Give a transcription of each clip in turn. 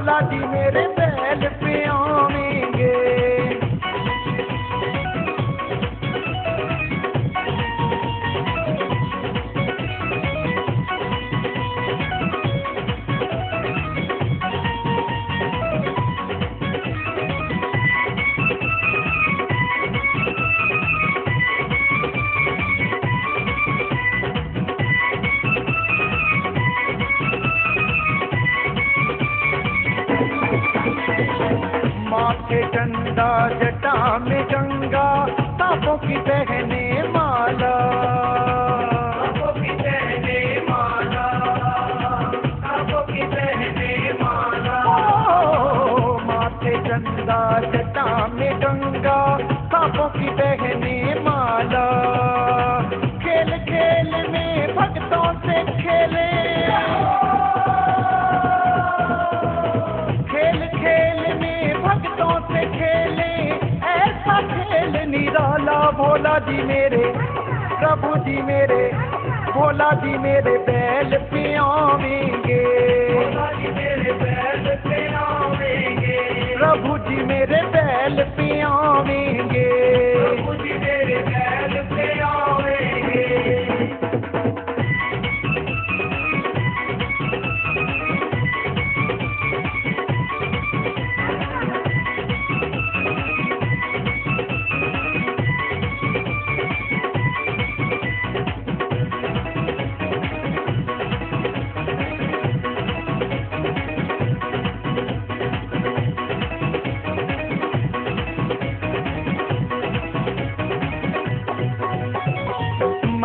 भोला जी मेरे माथे चंदा जटा में गंगा सांपों की बहने माला। आपो की पहने माला की पहने माला। माथे चंदा जटा में गंगा सांपों की बहने माला। खेल खेल में भक्तों से खेल। जी मेरे, प्रभु जी मेरे, भोला जी मेरे बैल पियावेंगे। प्रभु जी मेरे बैल पे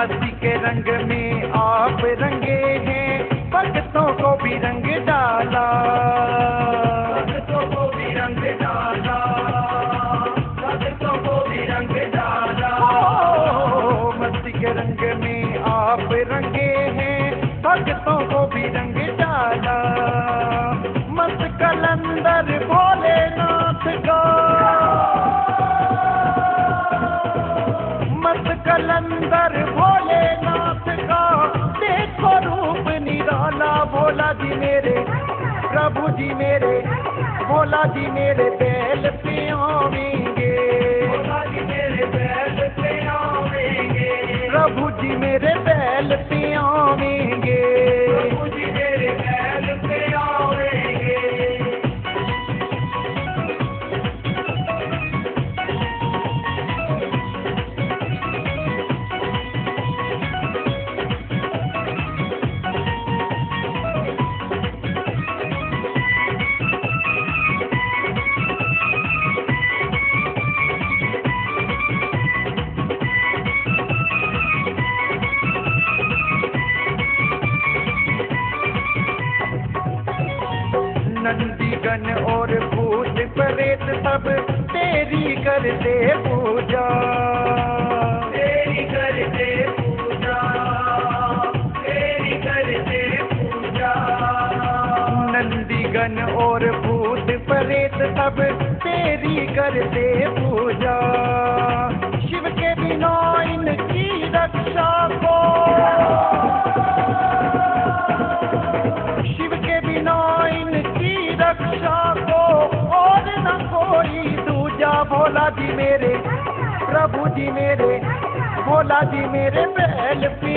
मस्ती के रंग में आप रंगे हैं। भक्तों को भी रंग डाला। भी रंग डाला। भक्तों को भी रंग डाला। के रंग में आप रंगे हैं। को भी रंग डाला। मस्त कलंदर भोलेनाथ का जी मेरे बैल पे आवेंगे। प्रभु जी मेरे बैल पे आवेंगे। नंदीगण और भूत प्रेत सब तेरी करते पूजा। तेरी करते पूजा तेरी करते पूजा। नंदीगण और भूत प्रेत सब तेरी करते पूजा। शिव के बिना इनकी रक्षा को भोला जी मेरे प्रभु जी मेरे भोला जी मेरे बैल पे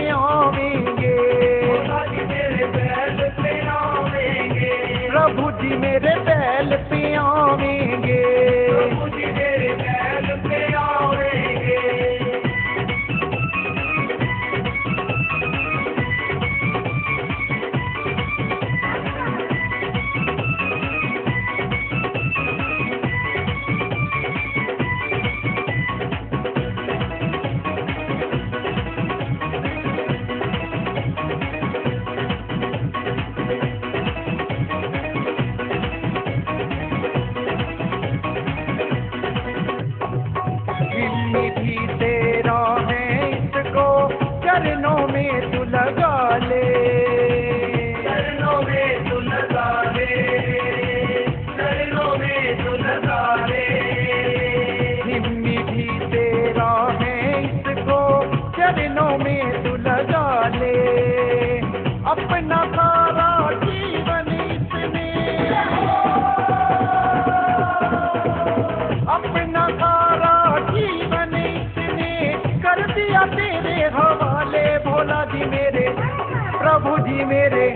ले अपना सारा जीवन अपना सारा जीवन इसने कर दिया तेरे हवाले, भोला जी मेरे, प्रभु जी मेरे,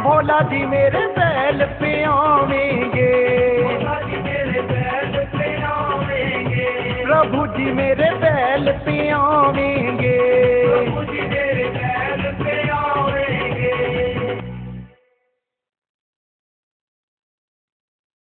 भोला जी मेरे बैल पे आवेंगे। प्रभु जी मेरे बैल पे आवेंगे।